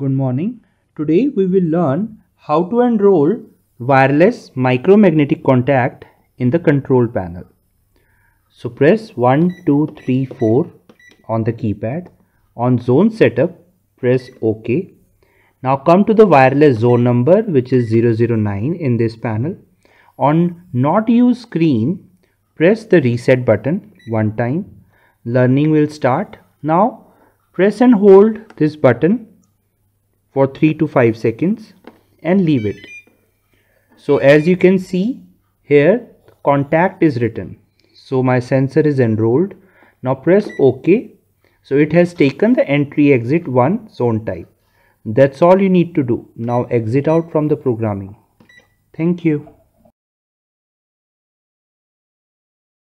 Good morning. Today we will learn how to enroll wireless micromagnetic contact in the control panel. So press 1, 2, 3, 4 on the keypad. On zone setup, press OK. Now come to the wireless zone number which is 009 in this panel. On not use screen, press the reset button one time. Learning will start. Now press and hold this button for 3 to 5 seconds and leave it. So as you can see here contact is written. So my sensor is enrolled. Now press OK. So it has taken the entry exit 1 zone type. That's all you need to do. Now exit out from the programming. Thank you.